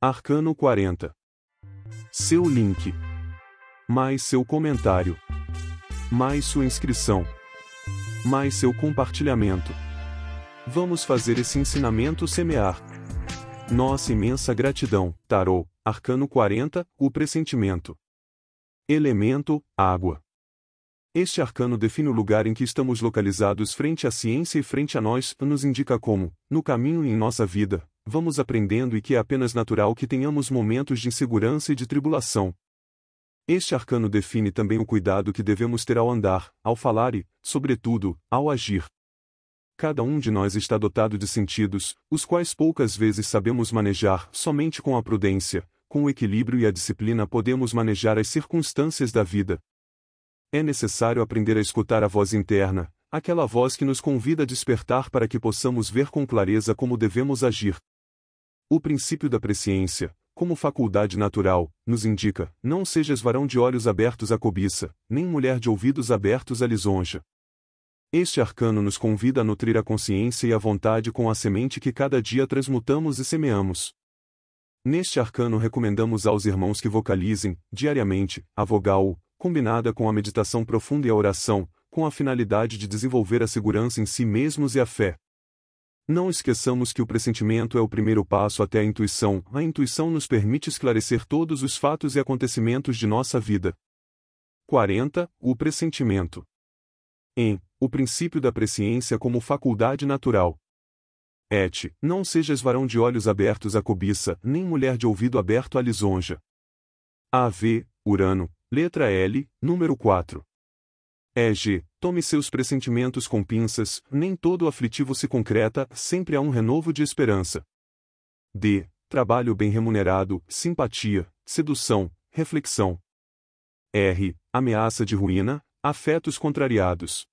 Arcano 40. Seu link. Mais seu comentário. Mais sua inscrição. Mais seu compartilhamento. Vamos fazer esse ensinamento semear. Nossa imensa gratidão, Tarô, Arcano 40, o pressentimento. Elemento, água. Este arcano define o lugar em que estamos localizados frente à ciência e frente a nós, nos indica como, no caminho e em nossa vida, vamos aprendendo e que é apenas natural que tenhamos momentos de insegurança e de tribulação. Este arcano define também o cuidado que devemos ter ao andar, ao falar e, sobretudo, ao agir. Cada um de nós está dotado de sentidos, os quais poucas vezes sabemos manejar, somente com a prudência, com o equilíbrio e a disciplina podemos manejar as circunstâncias da vida. É necessário aprender a escutar a voz interna, aquela voz que nos convida a despertar para que possamos ver com clareza como devemos agir. O princípio da presciência, como faculdade natural, nos indica: não sejas varão de olhos abertos à cobiça, nem mulher de ouvidos abertos à lisonja. Este arcano nos convida a nutrir a consciência e a vontade com a semente que cada dia transmutamos e semeamos. Neste arcano recomendamos aos irmãos que vocalizem, diariamente, a vogal, combinada com a meditação profunda e a oração, com a finalidade de desenvolver a segurança em si mesmos e a fé. Não esqueçamos que o pressentimento é o primeiro passo até a intuição, a intuição nos permite esclarecer todos os fatos e acontecimentos de nossa vida. 40. O pressentimento. Em o princípio da presciência como faculdade natural. Et, não sejas varão de olhos abertos à cobiça, nem mulher de ouvido aberto à lisonja. AV, Urano, letra L, número 4. EG, tome seus pressentimentos com pinças, nem todo aflitivo se concreta, sempre há um renovo de esperança. D. Trabalho bem remunerado, simpatia, sedução, reflexão. R. Ameaça de ruína, afetos contrariados.